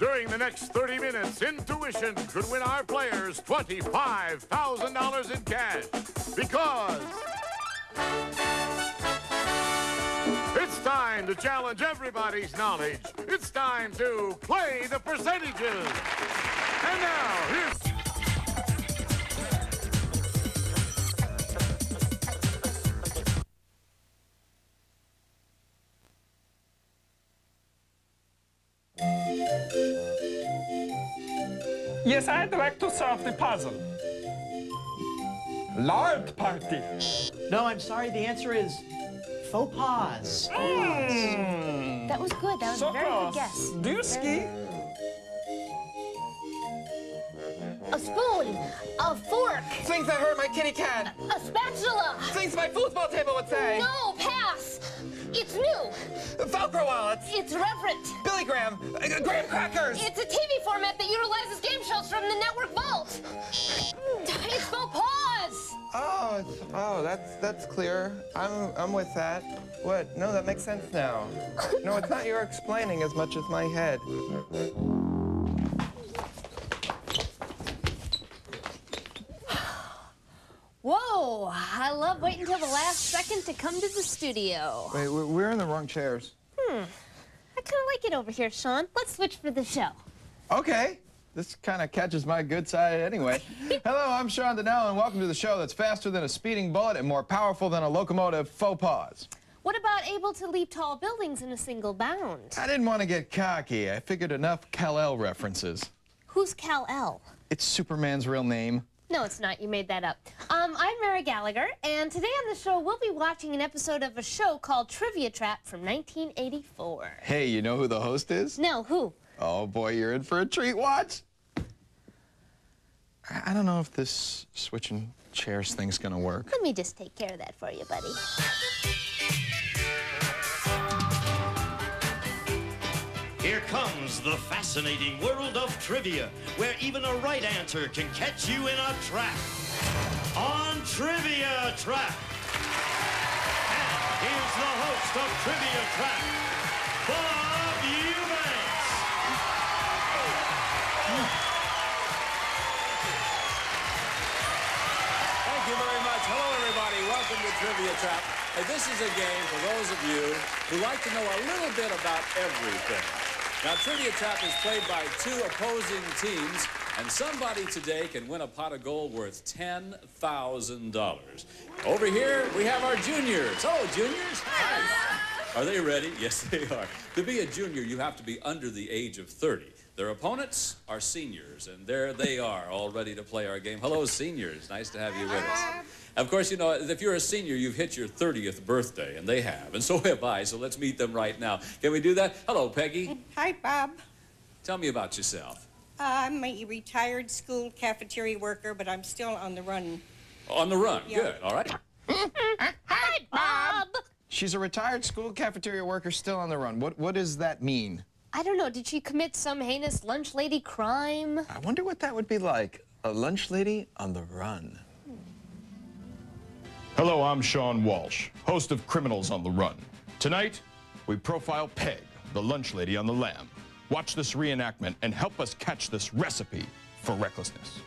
During the next 30 minutes, Intuition could win our players $25,000 in cash. Because it's time to challenge everybody's knowledge. It's time to play the percentages. And now, here's. Yes, I'd like to solve the puzzle. Lard party. No, I'm sorry. The answer is faux pas. Hmm. That was good. That was a very good guess. Do you ski? A spoon, a fork, Things that hurt my kitty cat. a spatula. Things my foosball table would say. No, pass. It's new. Velcro wallets. It's reverent. Billy Graham. Uh, Graham crackers. It's a TV format that utilizes game shows from the network vault. It's Faux Pause. Oh, oh, that's that's clear. I'm I'm with that. What? No, that makes sense now. No, it's not your explaining as much as my head. Whoa, I love waiting until the last second to come to the studio. Wait, we're- in the wrong chairs. Hmm. I kind of like it over here, Sean. Let's switch for the show. Okay. This kind of catches my good side anyway. Hello, I'm Sean Donnellan, and welcome to the show that's faster than a speeding bullet and more powerful than a locomotive Faux Pause. What about able to leap tall buildings in a single bound? I didn't want to get cocky. I figured enough Kal-El references. Who's Kal-El? It's Superman's real name. No, it's not. You made that up. Um, I'm Mary Gallagher, and today on the show, we'll be watching an episode of a show called Trivia Trap from 1984. Hey, you know who the host is? No, who? Oh boy, you're in for a treat. Watch. I I don't know if this switching chairs thing's gonna work. Let me just take care of that for you, buddy. Here comes the fascinating world of trivia, where even a right answer can catch you in a trap. On Trivia Trap. And here's the host of Trivia Trap, Bob Eubanks. Thank you very much. Hello, everybody. Welcome to Trivia Trap. Hey, this is a game for those of you who like to know a little bit about everything. Now, Trivia Trap is played by two opposing teams, and somebody today can win a pot of gold worth $10,000. Over here, we have our juniors. Hello, juniors. Hi. Are they ready? Yes, they are. To be a junior, you have to be under the age of 30. Their opponents are seniors, and there they are, all ready to play our game. Hello, seniors. Nice to have you with us. Of course, you know, if you're a senior, you've hit your 30th birthday, and they have, and so have I, so let's meet them right now. Can we do that? Hello, Peggy. Hi, Bob. Tell me about yourself. Uh, I'm a retired school cafeteria worker, but I'm still on the run. On the run. Yeah. Good. All right. Hi, Bob! She's a retired school cafeteria worker still on the run. What what does that mean? I don't know, did she commit some heinous lunch lady crime? I wonder what that would be like. A lunch lady on the run. Hello, I'm Sean Walsh, host of Criminals on the Run. Tonight, we profile Peg, the lunch lady on the lam. Watch this reenactment and help us catch this recipe for recklessness.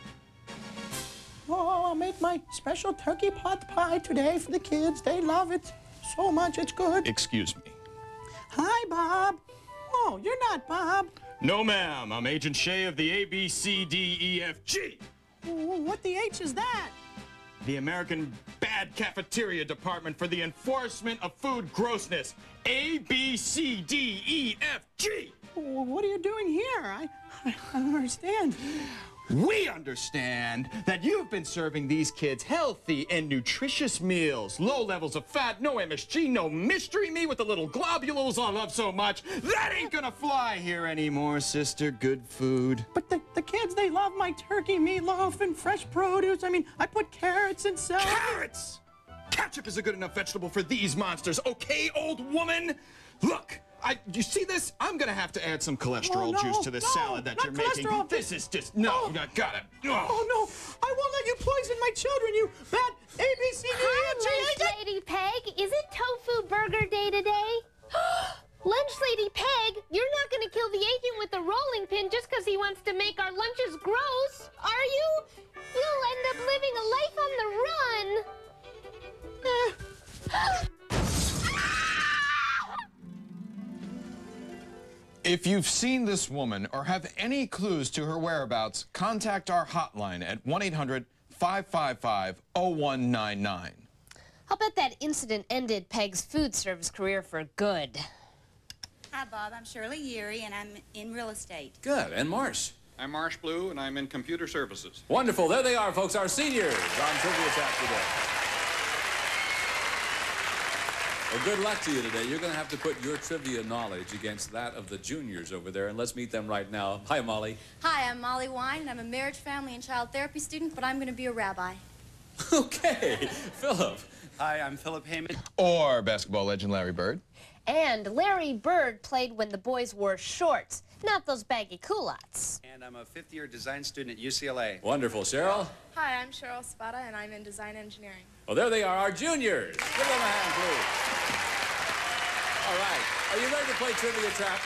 Oh, I made my special turkey pot pie today for the kids. They love it so much. It's good. Excuse me. Hi, Bob. Oh, you're not Bob. No, ma'am. I'm Agent Shea of the ABCDEFG, What the H is that? the American Bad Cafeteria Department for the Enforcement of Food Grossness. ABCDEFG. What are you doing here? I, I don't understand. We understand that you've been serving these kids healthy and nutritious meals. Low levels of fat, no MSG, no mystery meat with the little globules I love so much. That ain't gonna fly here anymore, sister. Good food. But the, the kids, they love my turkey meatloaf and fresh produce. I mean, I put carrots and celery. Carrots! Ketchup is a good enough vegetable for these monsters, okay, old woman? Look, I, you see this? I'm gonna have to add some cholesterol oh, no, juice to this no, salad that you're making. This is just no. Oh. Got it. Oh. oh. no! I won't let you poison my children. You bad ABC News agent! Lunch Lady Peg, is it tofu burger day today? lunch Lady Peg, you're not gonna kill the agent with a rolling pin just because he wants to make our lunches gross, are you? You'll end up living a life on the run. If you've seen this woman or have any clues to her whereabouts, contact our hotline at 1 800 555 0199. I'll bet that incident ended Peg's food service career for good. Hi, Bob. I'm Shirley Yeary, and I'm in real estate. Good. And Marsh? I'm Marsh Blue, and I'm in computer services. Wonderful. There they are, folks, our seniors on Trivia Trap today. Well, good luck to you today. You're going to have to put your trivia knowledge against that of the juniors over there, and let's meet them right now. Hi, Molly. Hi, I'm Molly Wine, and I'm a marriage, family, and child therapy student, but I'm going to be a rabbi. Okay. Philip. Hi, I'm Philip Heyman. Or basketball legend Larry Bird. And Larry Bird played when the boys wore shorts, not those baggy culottes. And I'm a fifth year design student at UCLA. Wonderful. Cheryl? Hi, I'm Cheryl Spada, and I'm in design engineering. Well, there they are, our juniors. Give them a hand, please. All right. Are you ready to play Trivia Trap?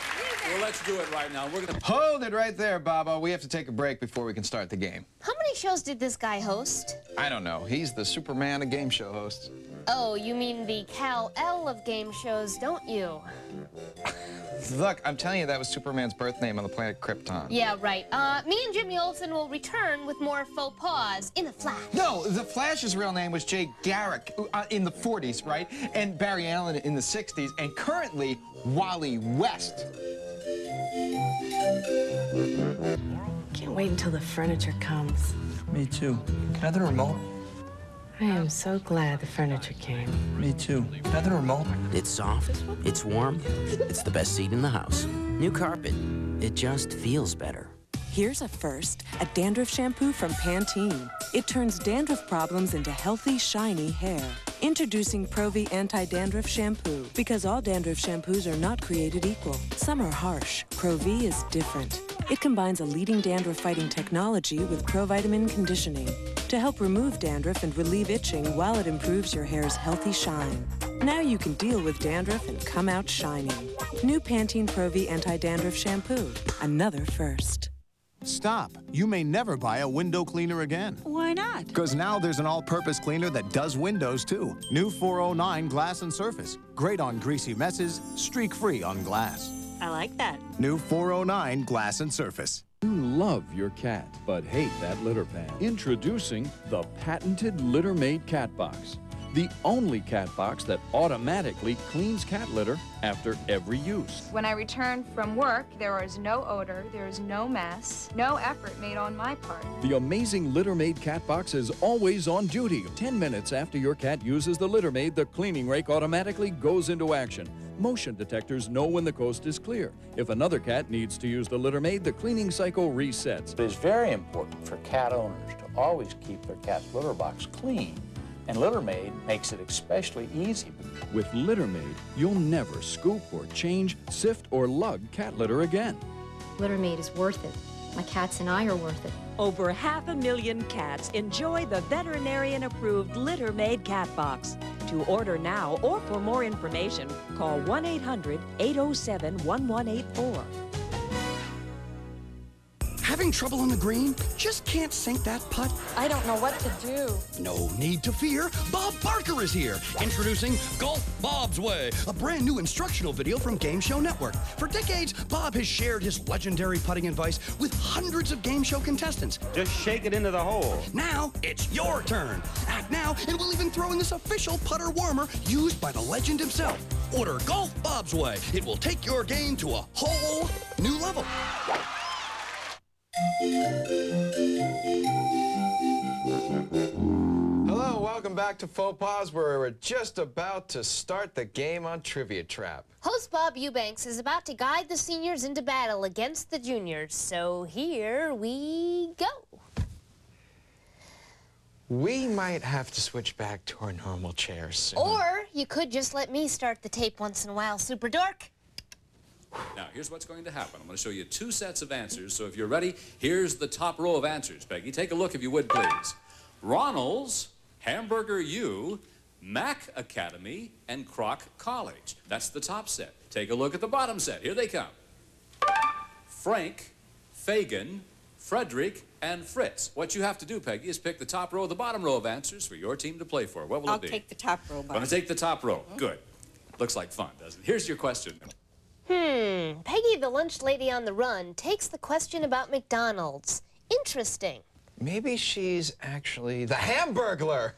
Well, let's do it right now. We're going to... Hold it right there, Baba. We have to take a break before we can start the game. How many shows did this guy host? I don't know. He's the Superman of game show hosts. Oh, you mean the Kal-El of game shows, don't you? Look, I'm telling you, that was Superman's birth name on the planet Krypton. Yeah, right. Uh, me and Jimmy Olsen will return with more Faux Pause in The flash. No, the Flash's real name was Jay Garrick uh, in the 40s, right? And Barry Allen in the 60s, and currently Wally West. Can't wait until the furniture comes. Me too. Can I have the remote? I am so glad the furniture came. Me too. Can I have remote? It's soft, it's warm, it's the best seat in the house. New carpet, it just feels better. Here's a first, a dandruff shampoo from Pantene. It turns dandruff problems into healthy, shiny hair. Introducing Pro-V Anti-Dandruff Shampoo. Because all dandruff shampoos are not created equal. Some are harsh. Pro-V is different. It combines a leading dandruff-fighting technology with provitamin conditioning to help remove dandruff and relieve itching while it improves your hair's healthy shine. Now you can deal with dandruff and come out shining. New Pantene Pro-V Anti-Dandruff Shampoo. Another first. Stop. You may never buy a window cleaner again. Why not? Because now there's an all-purpose cleaner that does windows too. New 409 Glass and Surface. Great on greasy messes, streak-free on glass. I like that. New 409 Glass and Surface. You love your cat, but hate that litter pan. Introducing the patented Litter Maid Cat Box. The only cat box that automatically cleans cat litter after every use. When I return from work, there is no odor, there is no mess, no effort made on my part. The amazing Litter Maid Cat Box is always on duty. 10 minutes after your cat uses the Litter Maid, the cleaning rake automatically goes into action. Motion detectors know when the coast is clear. If another cat needs to use the Litter Maid, the cleaning cycle resets. It is very important for cat owners to always keep their cat's litter box clean and LitterMaid makes it especially easy. With LitterMaid, you'll never scoop or change, sift or lug cat litter again. LitterMaid is worth it. My cats and I are worth it. Over half a million cats enjoy the veterinarian-approved LitterMaid cat box. To order now or for more information, call 1-800-807-1184. Having trouble on the green? Just can't sink that putt? I don't know what to do. No need to fear. Bob Barker is here. Introducing Golf Bob's Way, a brand new instructional video from Game Show Network. For decades, Bob has shared his legendary putting advice with hundreds of game show contestants. Just shake it into the hole. Now it's your turn. Act now, and we'll even throw in this official putter warmer used by the legend himself. Order Golf Bob's Way. It will take your game to a whole new level. Hello, welcome back to Faux Pause, where we're just about to start the game on Trivia Trap. Host Bob Eubanks is about to guide the seniors into battle against the juniors, so here we go. We might have to switch back to our normal chairs soon. Or you could just let me start the tape once in a while, Super Dork. Now, here's what's going to happen. I'm going to show you two sets of answers, so if you're ready, here's the top row of answers. Peggy, take a look if you would, please. Ronald's, Hamburger U, Mac Academy, and Croc College. That's the top set. Take a look at the bottom set. Here they come. Frank, Fagan, Frederick, and Fritz. What you have to do, Peggy, is pick the top row of the bottom row of answers for your team to play for. What will it be? I'll take the top row, Bob. Going to take the top row. Mm-hmm. Good. Looks like fun, doesn't it? Here's your question. Hmm, Peggy the lunch lady on the run takes the question about McDonald's. Interesting. Maybe she's actually the Hamburglar.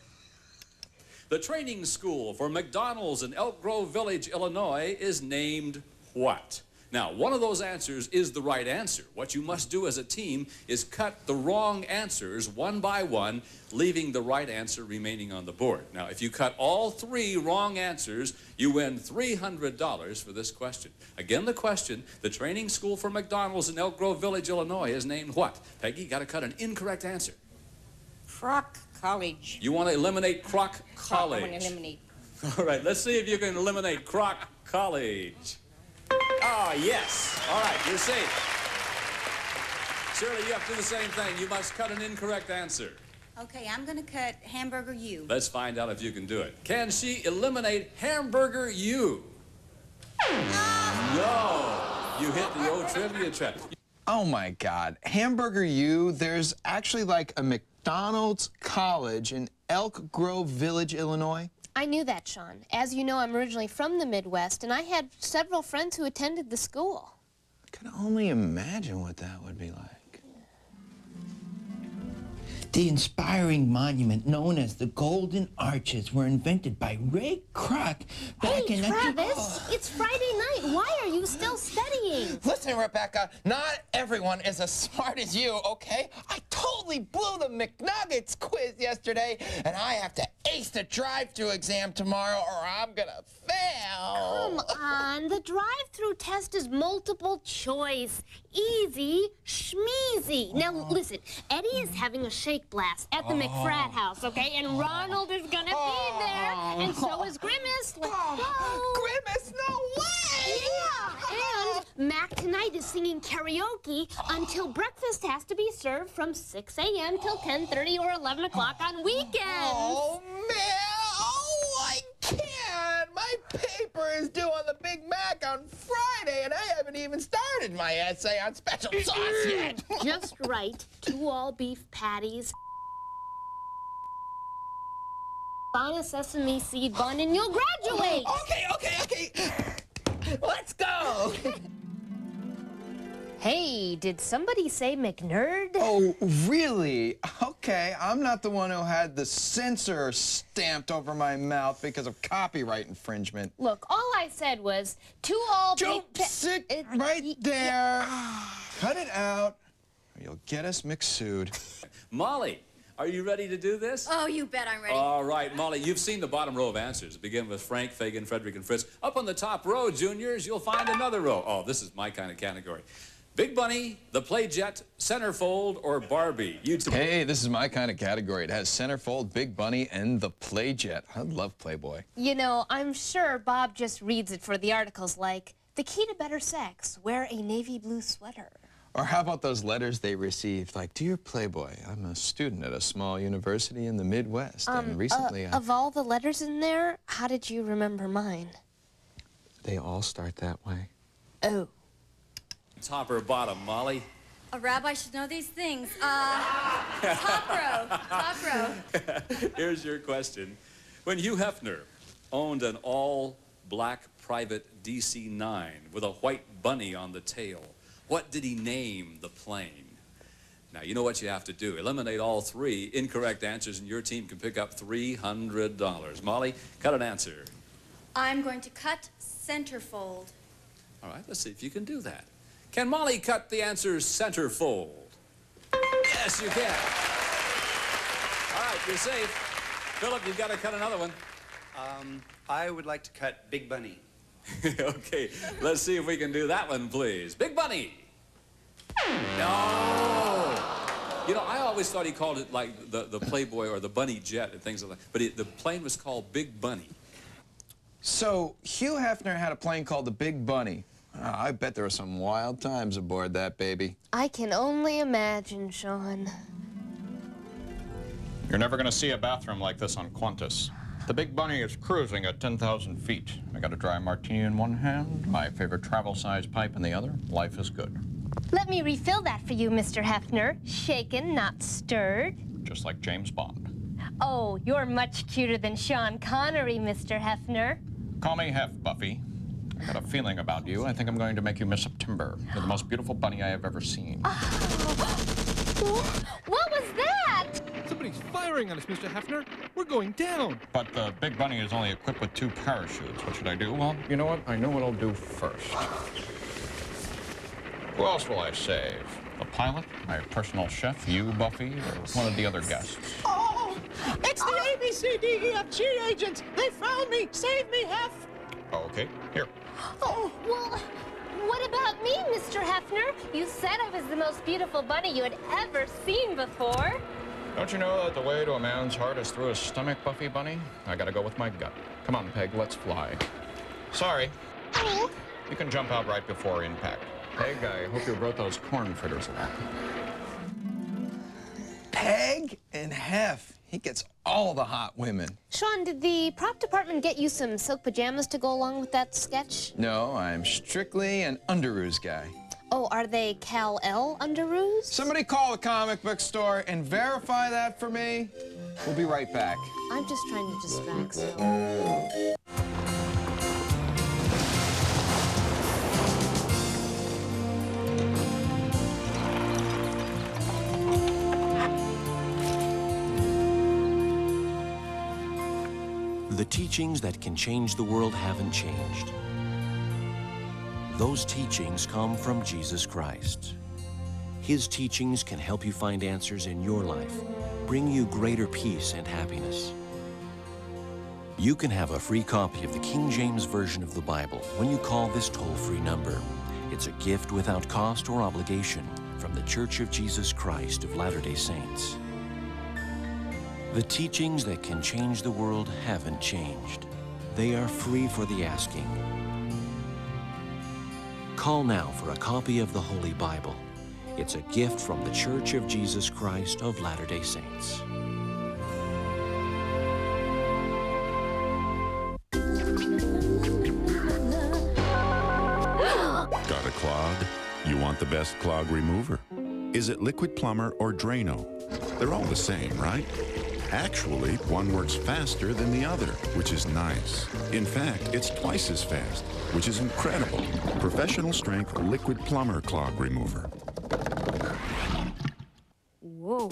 The training school for McDonald's in Elk Grove Village, Illinois is named what? Now, one of those answers is the right answer. What you must do as a team is cut the wrong answers one by one, leaving the right answer remaining on the board. Now, if you cut all three wrong answers, you win $300 for this question. Again, the question, the training school for McDonald's in Elk Grove Village, Illinois is named what? Peggy, got to cut an incorrect answer. Croc College. You want to eliminate Croc Croc, I College. want to eliminate. All right, let's see if you can eliminate Croc College. Ah, yes. All right, you're safe. Shirley, you have to do the same thing. You must cut an incorrect answer. Okay, I'm going to cut Hamburger U. Let's find out if you can do it. Can she eliminate Hamburger U? No. You hit the old trivia trap. Oh my God. Hamburger U, there's actually like a McDonald's college in Elk Grove Village, Illinois. I knew that, Sean. As you know, I'm originally from the Midwest, and I had several friends who attended the school. I can only imagine what that would be like. The inspiring monument known as the Golden Arches were invented by Ray Kroc back Hey, in Travis, it's Friday night. Why are you still studying? Listen, Rebecca, not everyone is as smart as you, okay? I totally blew the McNuggets quiz yesterday, and I have to ace the drive-through exam tomorrow or I'm gonna fail. Come on, the drive-through test is multiple choice. Easy, schmeezy. Now, uh-huh. listen, Eddie is having a shake blast at the McFrat oh. house, okay? And Ronald is gonna be there, and so is Grimace. Let's oh, go. Grimace, no way! Yeah, and Mac tonight is singing karaoke until breakfast has to be served from 6 a.m. till 10.30 or 11 o'clock on weekends. Oh, man! Oh, I can't! My paper is due on the Big Mac on Friday, and I haven't even started my essay on special sauce yet. Just right. Two all beef patties. On a sesame seed bun and you'll graduate. Okay, okay, okay. Let's go. Hey, did somebody say McNerd? Oh, really? Okay, I'm not the one who had the censor stamped over my mouth because of copyright infringement. Look, all I said was two all Don't beef. sit right there. Cut it out, or you'll get us McSued. Molly, are you ready to do this? Oh, you bet I'm ready. All right, Molly, you've seen the bottom row of answers. Begin with Frank, Fagan, Frederick, and Fritz. Up on the top row, juniors, you'll find another row. Oh, this is my kind of category. Big Bunny, the Playjet, Centerfold, or Barbie. You two. Hey, this is my kind of category. It has Centerfold, Big Bunny, and the Playjet. I love Playboy. You know, I'm sure Bob just reads it for the articles like, the key to better sex, wear a navy blue sweater. Or how about those letters they received, like, Dear Playboy, I'm a student at a small university in the Midwest, and recently uh, I... Of all the letters in there, how did you remember mine? They all start that way. Oh. Top or bottom, Molly? A rabbi should know these things. Uh, top row. Top row. Here's your question. When Hugh Hefner owned an all-black private DC-9 with a white bunny on the tail, what did he name the plane? Now, you know what you have to do. Eliminate all three incorrect answers, and your team can pick up $300. Molly, cut an answer. I'm going to cut centerfold. All right, let's see if you can do that. Can Molly cut the answer centerfold? Yes, you can. All right, you're safe. Philip, you've got to cut another one. Um, I would like to cut Big Bunny. okay, let's see if we can do that one, please. Big Bunny. No. You know, I always thought he called it like the, the Playboy or the Bunny Jet and things like that. But it, the plane was called Big Bunny. So, Hugh Hefner had a plane called the Big Bunny. Ah, I bet there were some wild times aboard that baby. I can only imagine, Sean. You're never going to see a bathroom like this on Qantas. The Big Bunny is cruising at 10,000 feet. I got a dry martini in one hand, my favorite travel size pipe in the other. Life is good. Let me refill that for you, Mr. Hefner. Shaken, not stirred. Just like James Bond. Oh, you're much cuter than Sean Connery, Mr. Hefner. Call me Hef, Buffy. I got a feeling about you. I think I'm going to make you Miss September. You're the most beautiful bunny I have ever seen. What was that? Somebody's firing on us, Mr. Hefner. We're going down. But the big bunny is only equipped with two parachutes. What should I do? Well, you know what? I know what I'll do first. Who else will I save? The pilot, my personal chef, you, Buffy, or one of the other guests? Oh, it's the ABCDEFG agents. They found me. Save me, Hef. Okay, here. Oh, well, what about me, Mr. Hefner? You said I was the most beautiful bunny you had ever seen before. Don't you know that the way to a man's heart is through his stomach, Buffy Bunny? I gotta go with my gut. Come on, Peg, let's fly. Sorry. Oh. You can jump out right before impact. Peg, I hope you brought those corn fritters along. Peg and Hef. He gets all the hot women. Sean, did the prop department get you some silk pajamas to go along with that sketch? No, I'm strictly an underoos guy. Oh, are they Kal-El underoos? Somebody call the comic book store and verify that for me. We'll be right back. I'm just trying to distract Sal. Teachings that can change the world haven't changed. Those teachings come from Jesus Christ. His teachings can help you find answers in your life, bring you greater peace and happiness. You can have a free copy of the King James Version of the Bible when you call this toll-free number. It's a gift without cost or obligation from the Church of Jesus Christ of Latter-day Saints. The teachings that can change the world haven't changed. They are free for the asking. Call now for a copy of the Holy Bible. It's a gift from the Church of Jesus Christ of Latter-day Saints. Got a clog? You want the best clog remover? Is it Liquid-Plumr or Drano? They're all the same, right? Actually, one works faster than the other, which is nice. In fact, it's twice as fast, which is incredible. Professional strength Liquid-Plumr Clog Remover. Whoa.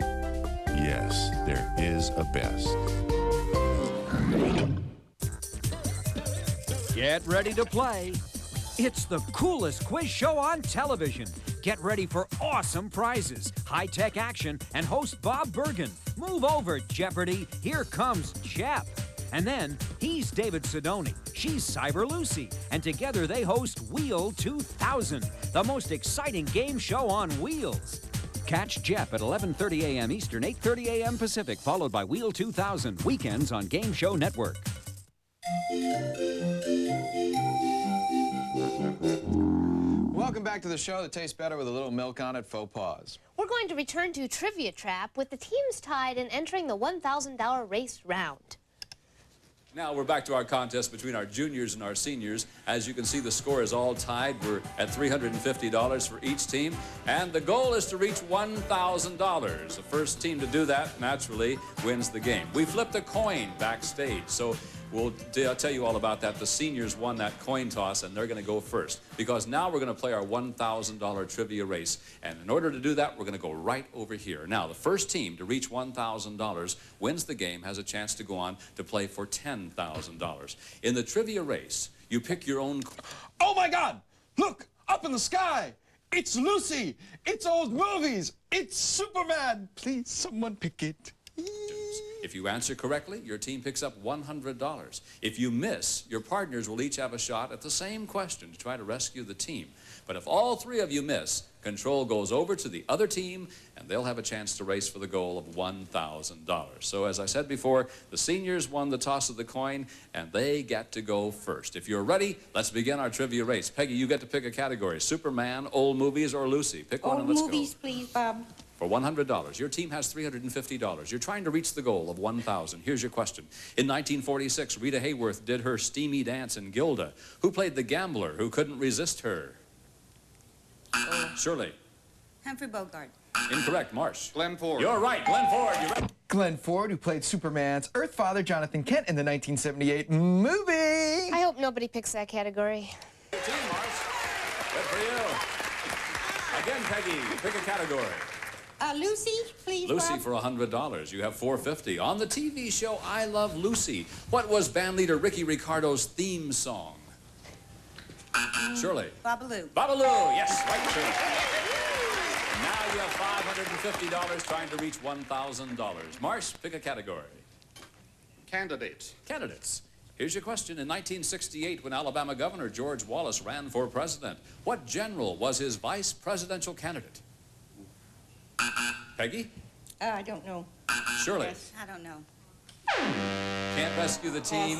Yes, there is a best. Get ready to play. It's the coolest quiz show on television. Get ready for awesome prizes, high tech action, and host Bob Bergen. Move over, Jeopardy. Here comes Jep. And then he's David Sidoni. She's Cyber Lucy. And together they host Wheel 2000, the most exciting game show on wheels. Catch Jep at 11:30 a.m. Eastern, 8:30 a.m. Pacific, followed by Wheel 2000 weekends on Game Show Network. Welcome back to the show that tastes better with a little milk on it, Faux Pause. We're going to return to Trivia Trap with the teams tied and entering the $1,000 race round. Now we're back to our contest between our juniors and our seniors. As you can see, the score is all tied. We're at $350 for each team. And the goal is to reach $1,000. The first team to do that, naturally, wins the game. We flipped a coin backstage. So we'll t- tell you all about that. The seniors won that coin toss, and they're going to go first. Because now we're going to play our $1,000 trivia race. And in order to do that, we're going to go right over here. Now, the first team to reach $1,000 wins the game, has a chance to go on to play for $10,000. In the trivia race, you pick your own. Oh my God! Look, up in the sky! It's Lucy! It's old movies! It's Superman! Please, someone pick it. If you answer correctly, your team picks up $100. If you miss, your partners will each have a shot at the same question to try to rescue the team. But if all three of you miss, control goes over to the other team, and they'll have a chance to race for the goal of $1,000. So as I said before, the seniors won the toss of the coin, and they get to go first. If you're ready, let's begin our trivia race. Peggy, you get to pick a category, Superman, old movies, or Lucy. Pick one Old and let's go. Old movies, please, Bob. For $100, your team has $350. You're trying to reach the goal of 1000 Here's your question. In 1946, Rita Hayworth did her steamy dance in Gilda. Who played the gambler who couldn't resist her? Shirley. Humphrey Bogart. Incorrect. Marsh. Glenn Ford. You're right. Glenn Ford. You're right. Glenn Ford, who played Superman's Earth Father Jonathan Kent in the 1978 movie. I hope nobody picks that category. Team, Marsh. Good for you. Again, Peggy, pick a category. Uh, Lucy, please, Lucy Bob. for $100. You have 450 On the TV show I Love Lucy, what was bandleader Ricky Ricardo's theme song? Shirley. Babalu. Babalu, yes, right, Shirley. Now you have $550 trying to reach $1,000. Marsh, pick a category. Candidates. Candidates. Here's your question. In 1968, when Alabama Governor George Wallace ran for president, what general was his vice presidential candidate? Peggy? Uh, I don't know. Shirley. Yes, I don't know. Can't rescue the team.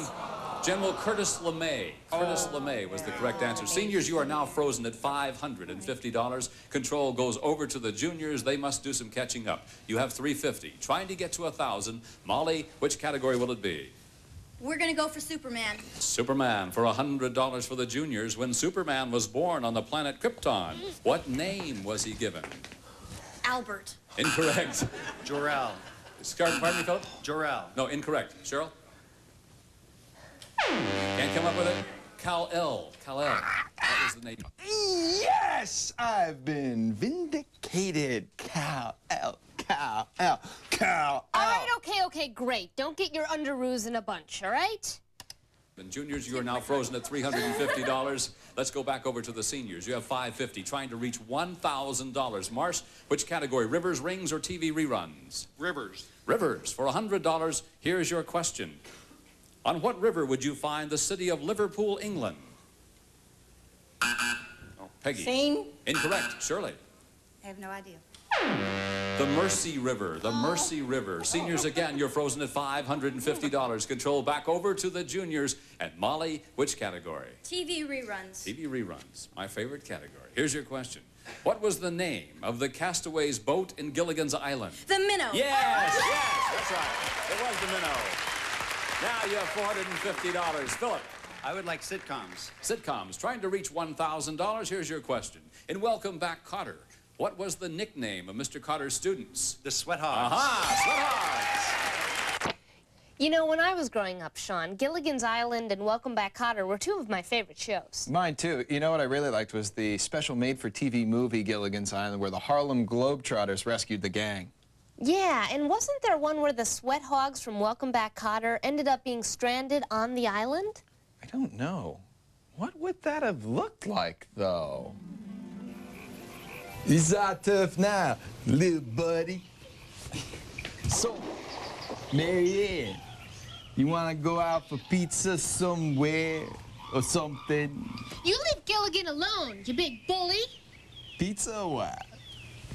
General Curtis LeMay. Curtis LeMay was the correct answer. Seniors, you are now frozen at $550. Control goes over to the juniors. They must do some catching up. You have 350. Trying to get to 1,000. Molly, which category will it be? We're gonna go for Superman. Superman for $100 for the juniors. When Superman was born on the planet Krypton, what name was he given? Albert. Incorrect. Jor-El. Scar- Pardon me, Philip? Jor-El. No, incorrect. Cheryl? Can't come up with it? Kal-El. Cal L. That was the name. Yes, I've been vindicated. Cal L. Cal L. Kal-El. All right, okay, okay, great. Don't get your underoos in a bunch, all right? And juniors, you are now frozen at $350. Let's go back over to the seniors. You have 550 trying to reach $1,000. Marsh, which category? Rivers, rings, or TV reruns? Rivers. Rivers. For $100, here's your question. On what river would you find the city of Liverpool, England? Uh-huh. Oh, Peggy. Seine? Incorrect. Shirley. I have no idea. The Mersey River, the Mersey River. Seniors, again, you're frozen at $550. Control back over to the juniors. And Molly, which category? TV reruns. TV reruns, my favorite category. Here's your question. What was the name of the castaways' boat in Gilligan's Island? The Minnow. Yes, yes, that's right. It was the minnow. Now you have $450. Philip. I would like sitcoms. Sitcoms, trying to reach $1,000. Here's your question. In Welcome Back, Kotter, what was the nickname of Mr. Kotter's students? The Sweat Hogs. Aha, Sweat Hogs. You know, when I was growing up, Sean, Gilligan's Island and Welcome Back Kotter were two of my favorite shows. Mine too. You know what I really liked was the special made-for-TV movie Gilligan's Island where the Harlem Globetrotters rescued the gang. Yeah, and wasn't there one where the sweat hogs from Welcome Back Kotter ended up being stranded on the island? I don't know. What would that have looked like, though? Is that tough now, little buddy? So, Mary Ann, you want to go out for pizza somewhere or something? You leave Gilligan alone, you big bully. Pizza or what?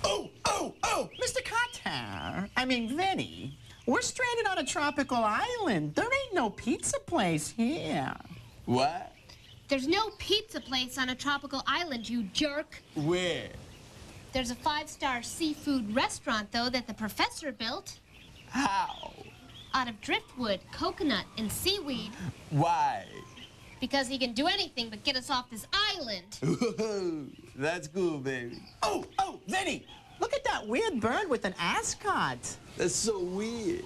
Oh, oh, oh, Mr. Kotter. I mean, Vinny. We're stranded on a tropical island. There ain't no pizza place here. What? There's no pizza place on a tropical island, you jerk. Where? There's a five-star seafood restaurant, though, that the professor built. How? Out of driftwood, coconut, and seaweed. Why? Because he can do anything but get us off this island. That's cool, baby. Oh, oh, Vinny, look at that weird bird with an ascot. That's so weird.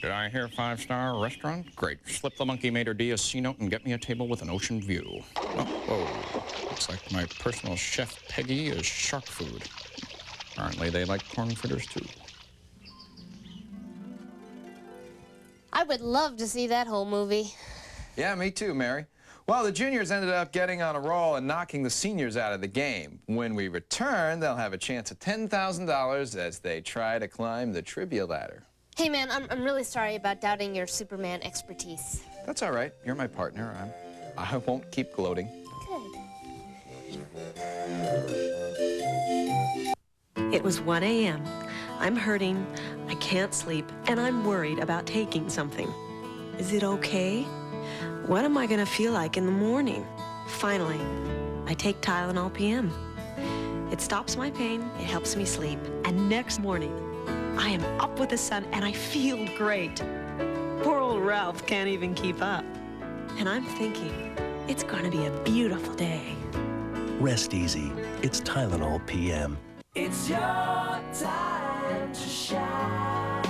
Did I hear five-star restaurant? Great. Slip the monkey maître d' a C note and get me a table with an ocean view. Oh, whoa. Looks like my personal chef Peggy is shark food. Apparently they like corn fritters too. I would love to see that whole movie. Yeah, me too, Mary. Well, the juniors ended up getting on a roll and knocking the seniors out of the game. When we return, they'll have a chance at $10,000 as they try to climb the trivia ladder. Hey, man, I'm, I'm really sorry about doubting your Superman expertise. That's all right. You're my partner. I'm, I won't keep gloating. It was 1 a.m. I'm hurting, I can't sleep, and I'm worried about taking something. Is it okay? What am I going to feel like in the morning? Finally, I take Tylenol PM. It stops my pain, it helps me sleep, and next morning, I am up with the sun and I feel great. Poor old Ralph can't even keep up. And I'm thinking, it's going to be a beautiful day. Rest easy. It's Tylenol PM. It's your time. to shine.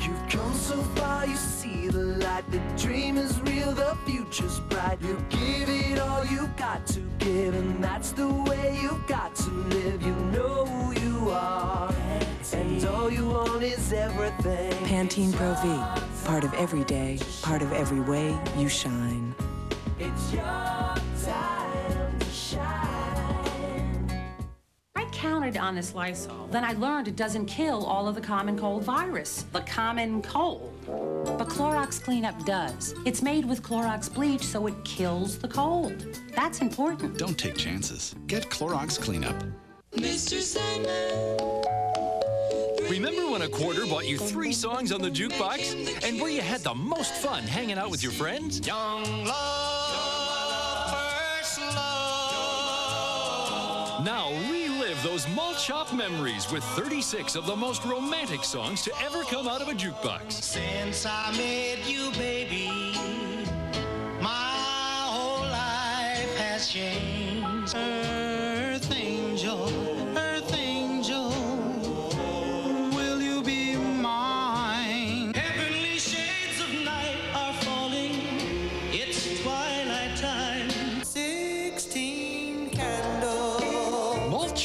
You've come so far, you see the light. The dream is real, the future's bright. You give it all you got to give, and that's the way you've got to live. You know who you are, and all you want is everything. Pantene Pro V. Part of every day, part of every way you shine. It's your time counted on this Lysol. Then I learned it doesn't kill all of the common cold virus, the common cold. But Clorox Cleanup does. It's made with Clorox bleach, so it kills the cold. That's important. Don't take chances. Get Clorox Cleanup. Mr. Sandman. Remember when a quarter bought you three songs on the jukebox? And where you had the most fun hanging out with your friends? Young love, first love. Now relive those malt shop memories with 36 of the most romantic songs to ever come out of a jukebox. Since I met you, baby, my whole life has changed.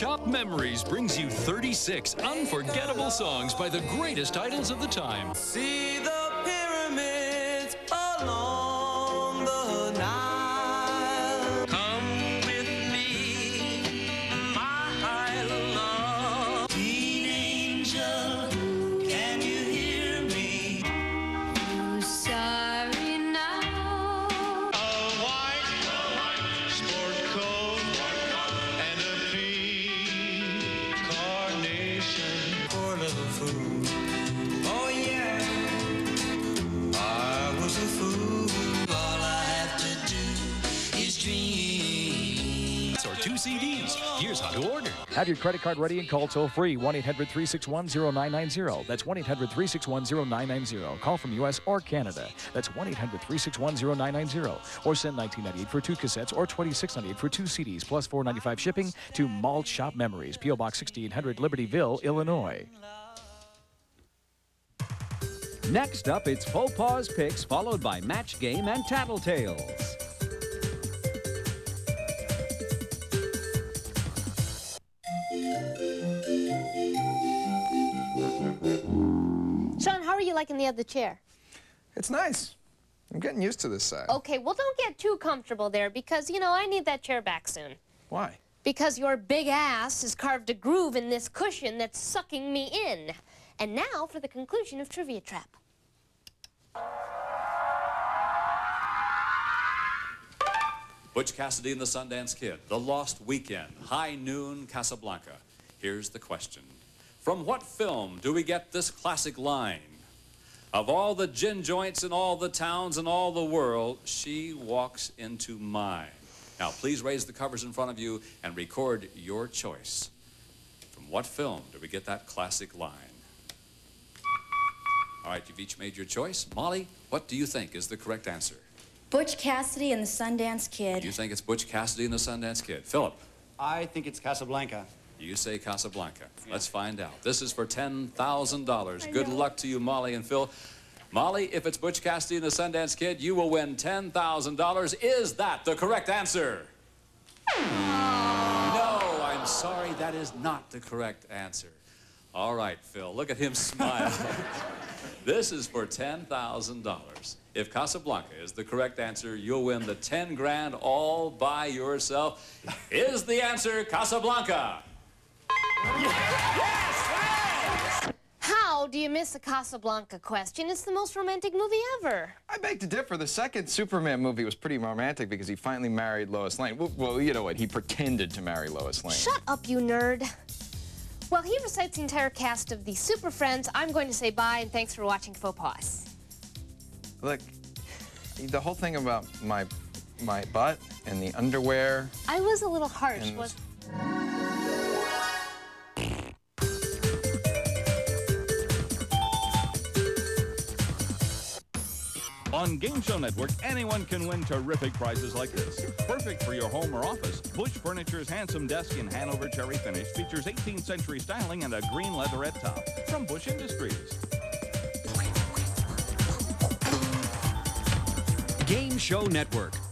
Shop Memories brings you 36 unforgettable songs by the greatest idols of the time. See the Have your credit card ready and call toll free 1 800 361 0990. That's 1 800 361 0990. Call from U.S. or Canada. That's 1 800 361 0990. Or send 1998 for two cassettes or 2698 for two CDs plus 495 shipping to Malt Shop Memories, P.O. Box 1600, Libertyville, Illinois. Next up, it's Faux Pause Picks, followed by Match Game and Tattletales. How are you liking the other chair? It's nice. I'm getting used to this side. Okay, well, don't get too comfortable there because, you know, I need that chair back soon. Why? Because your big ass has carved a groove in this cushion that's sucking me in. And now for the conclusion of Trivia Trap. Butch Cassidy and the Sundance Kid, The Lost Weekend, High Noon, Casablanca. Here's the question. From what film do we get this classic line? Of all the gin joints in all the towns in all the world, she walks into mine. Now, please raise the covers in front of you and record your choice. From what film do we get that classic line? All right, you've each made your choice. Molly, what do you think is the correct answer? Butch Cassidy and the Sundance Kid. Do you think it's Butch Cassidy and the Sundance Kid? Philip? I think it's Casablanca. You say Casablanca. Let's find out. This is for $10,000. Good luck to you, Molly and Phil. Molly, if it's Butch Cassidy and the Sundance Kid, you will win $10,000. Is that the correct answer? No, I'm sorry, that is not the correct answer. All right, Phil, look at him smile. this is for $10,000. If Casablanca is the correct answer, you'll win the 10 grand all by yourself. Is the answer Casablanca? How do you miss a Casablanca question? It's the most romantic movie ever. I beg to differ. The second Superman movie was pretty romantic because he finally married Lois Lane. Well, well, you know what? He pretended to marry Lois Lane. Shut up, you nerd. While he recites the entire cast of the Super Friends, I'm going to say bye and thanks for watching Faux Pause. Look, the whole thing about my my butt and the underwear. I was a little harsh. Was... On Game Show Network, anyone can win terrific prizes like this. Perfect for your home or office, Bush Furniture's handsome desk in Hanover cherry finish features 18th century styling and a green leatherette top from Bush Industries. Game Show Network.